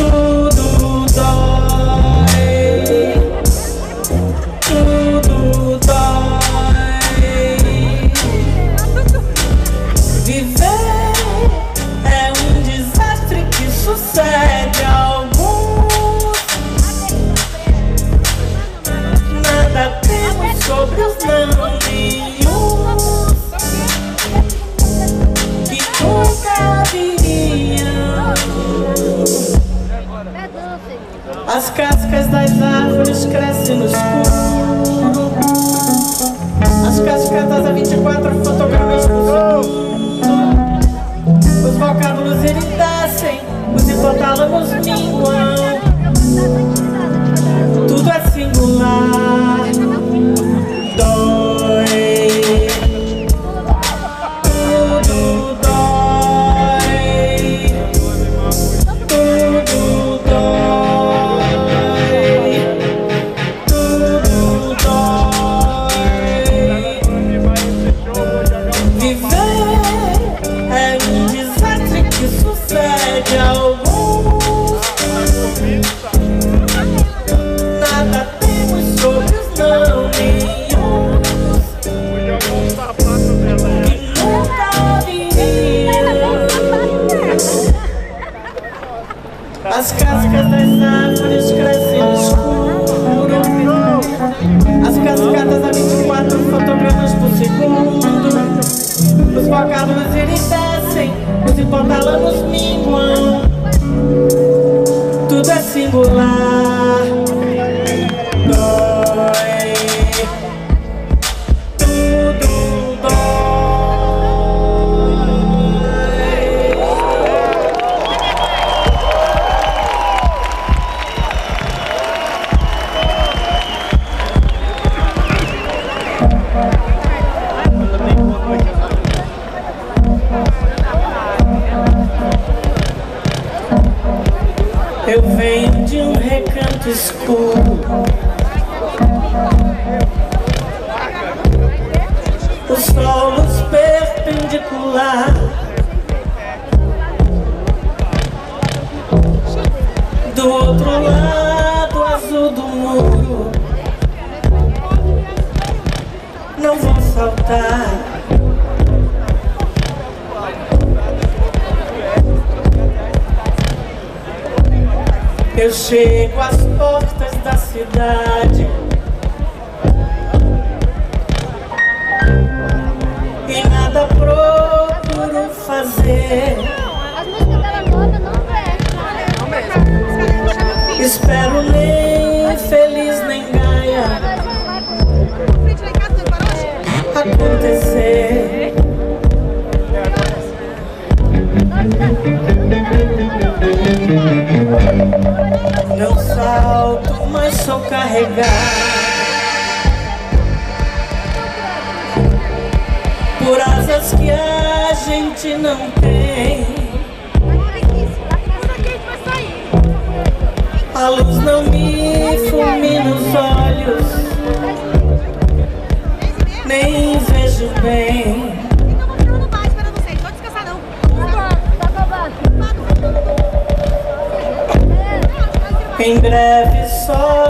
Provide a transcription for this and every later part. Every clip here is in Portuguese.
so Viver é um desastre que sucede a alguns. Nada temos sobre os não nenhums que nunca viriam. As cascas das árvores iridescem, os hipotálamos minguam. Escuro. Os solos perpendicular. Do outro lado azul do muro. Não vou saltar. Eu chego às portas da cidade. E nada procuro carregado por asas que a gente não tem. A luz não me fulmina os olhos, nem vejo bem. Em breve só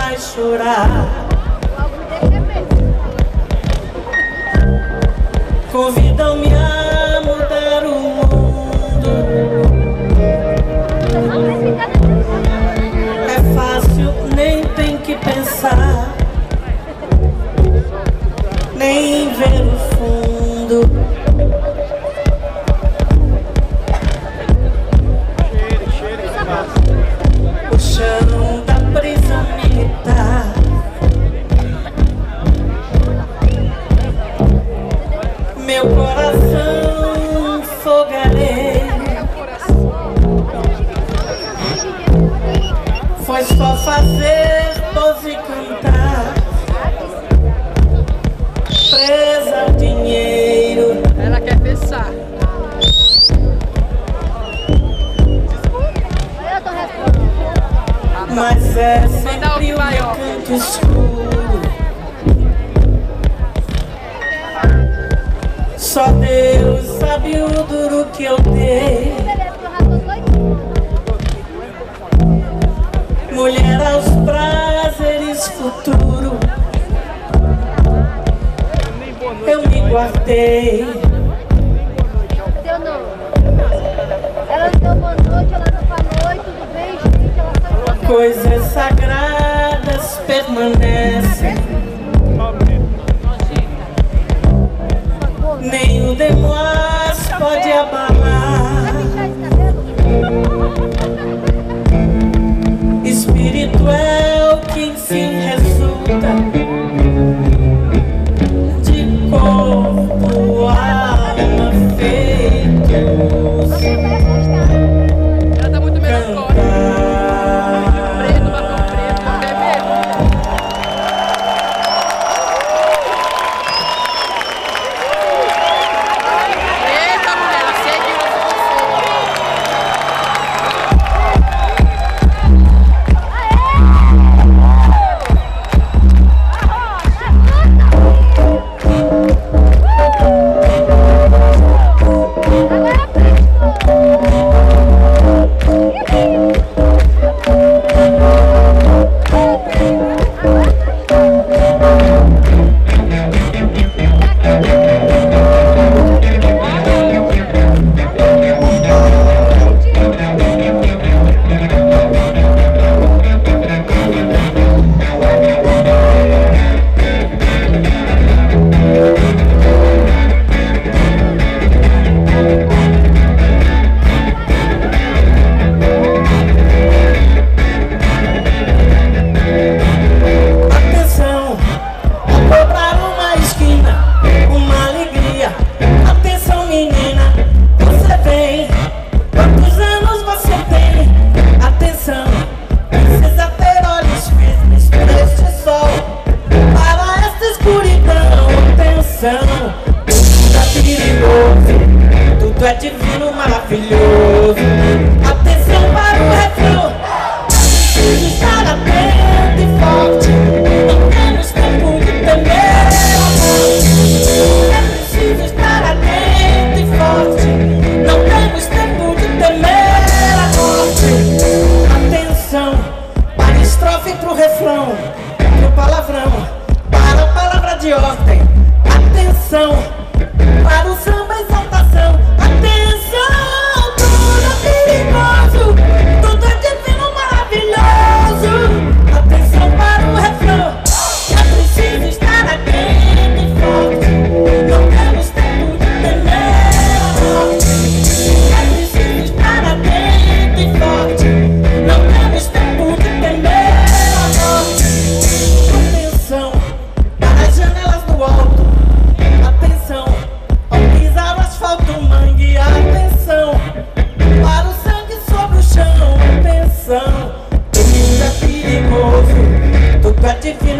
faz chorar. Convidam-me Mas é sempre maior. canto escuro. Só Deus sabe o duro que eu dei. Mulher aos prazeres futuro. Eu me guardei. Ela deu boa noite, ela Coisas sagradas permanecem. Nem o abalar.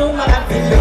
maravilhoso.